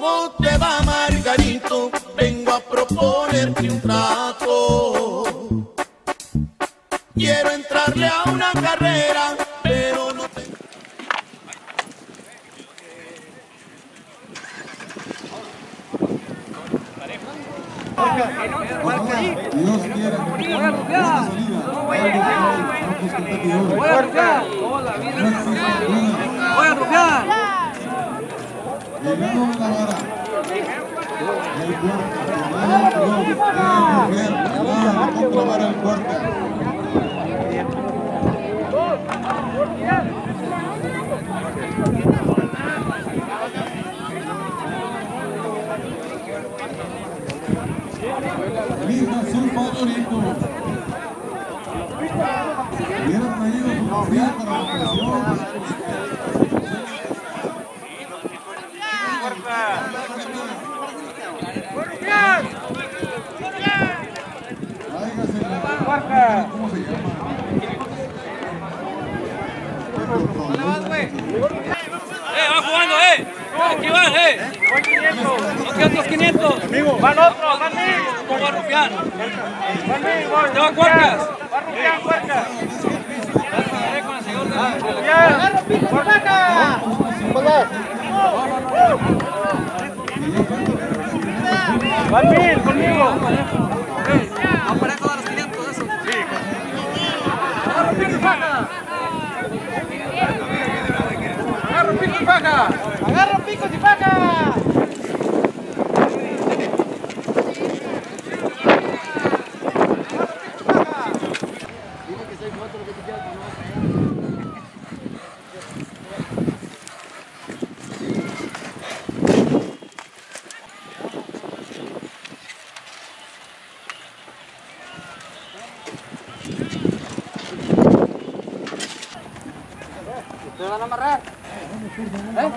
¿Cómo te va, Margarito? Vengo a proponerte un trato. Quiero entrarle a una carrera, pero no tengo... Voy a rufiar. A la. El su favorito. Hubieran traído su café para la ocasión. Tráigase la- ¿Cómo se llama? Eh, van jugando, eh. Aquí van, eh. Nos quedan otros 500. Van otros, van mil. ¿Cómo va a rufiar? Van mil. ¿Te va Cuarcas? Va señor de Van mil, conmigo. paga. Agarra un pico de paga. Jangan red. Amarrar?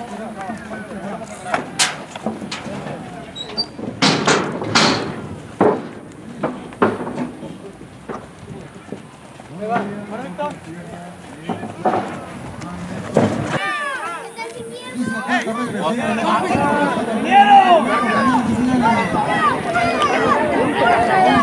¿Eh?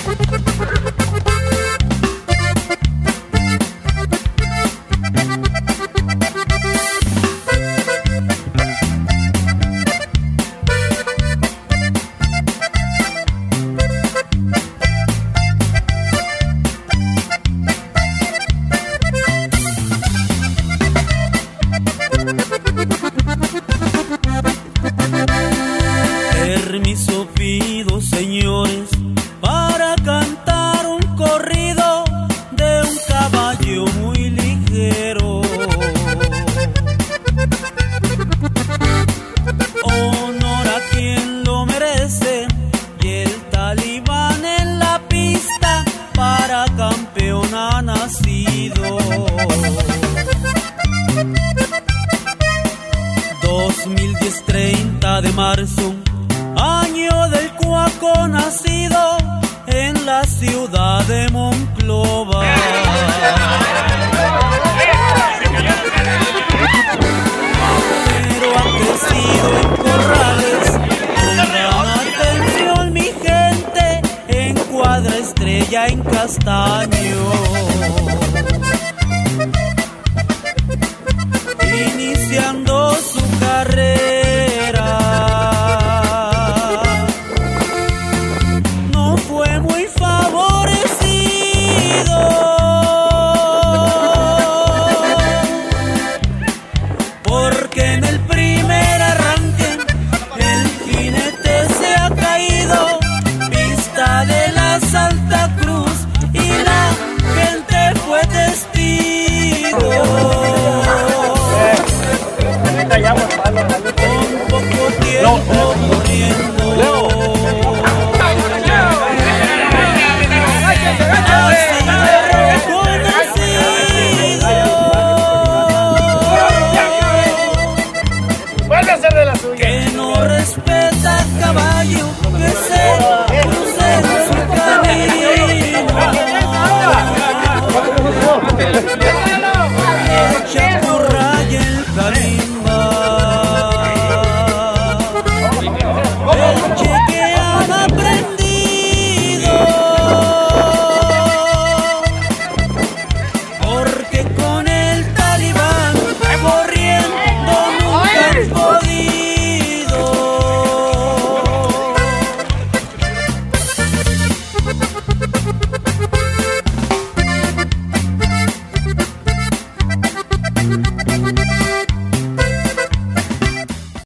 Nacido. 2010, 30 de marzo, año del cuaco nacido en la ciudad de Monclova. Pero ha crecido en corrales, atención mi gente, en cuadra estrella en castaño. Que. Que no respeta caballo que.